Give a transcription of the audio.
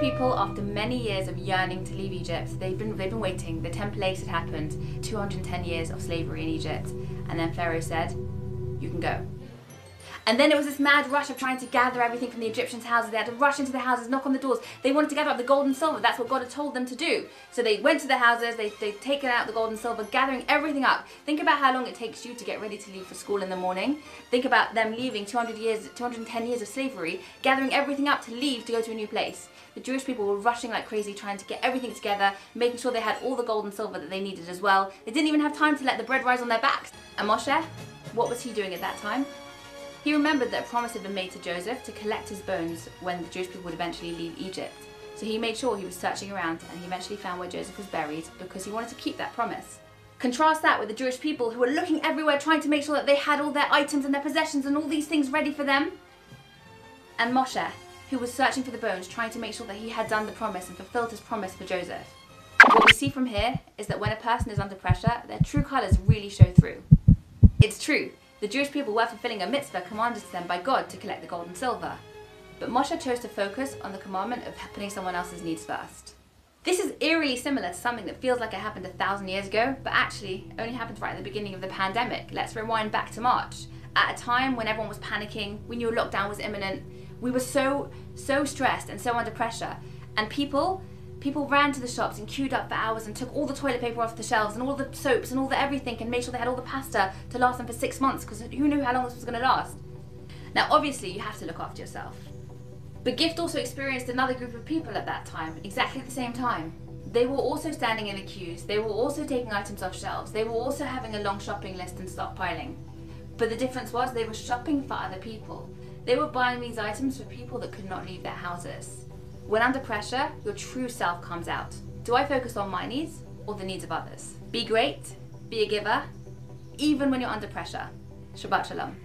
people, after many years of yearning to leave Egypt, they've been, they've been waiting. The 10 plagues had happened, 210 years of slavery in Egypt. And then Pharaoh said, You can go. And then it was this mad rush of trying to gather everything from the Egyptians' houses. They had to rush into the houses, knock on the doors. They wanted to gather up the gold and silver. That's what God had told them to do. So they went to the houses, they, they'd taken out the gold and silver, gathering everything up. Think about how long it takes you to get ready to leave for school in the morning. Think about them leaving 200 years, 210 years of slavery, gathering everything up to leave to go to a new place. The Jewish people were rushing like crazy, trying to get everything together, making sure they had all the gold and silver that they needed as well. They didn't even have time to let the bread rise on their backs. And Moshe, what was he doing at that time? He remembered that a promise had been made to Joseph to collect his bones when the Jewish people would eventually leave Egypt. So he made sure he was searching around and he eventually found where Joseph was buried because he wanted to keep that promise. Contrast that with the Jewish people who were looking everywhere trying to make sure that they had all their items and their possessions and all these things ready for them. And Moshe, who was searching for the bones, trying to make sure that he had done the promise and fulfilled his promise for Joseph. What we see from here is that when a person is under pressure, their true colours really show through. It's true, the Jewish people were fulfilling a mitzvah commanded to them by God to collect the gold and silver. But Moshe chose to focus on the commandment of putting someone else's needs first. This is eerily similar to something that feels like it happened a thousand years ago, but actually only happened right at the beginning of the pandemic. Let's rewind back to March. At a time when everyone was panicking, we knew lockdown was imminent, we were so, so stressed and so under pressure, and people People ran to the shops and queued up for hours and took all the toilet paper off the shelves and all the soaps and all the everything and made sure they had all the pasta to last them for six months because who knew how long this was going to last. Now, obviously, you have to look after yourself. But Gift also experienced another group of people at that time, exactly at the same time. They were also standing in the queues, they were also taking items off shelves, they were also having a long shopping list and stockpiling. But the difference was they were shopping for other people. They were buying these items for people that could not leave their houses. When under pressure, your true self comes out. Do I focus on my needs or the needs of others? Be great, be a giver, even when you're under pressure. Shabbat Shalom.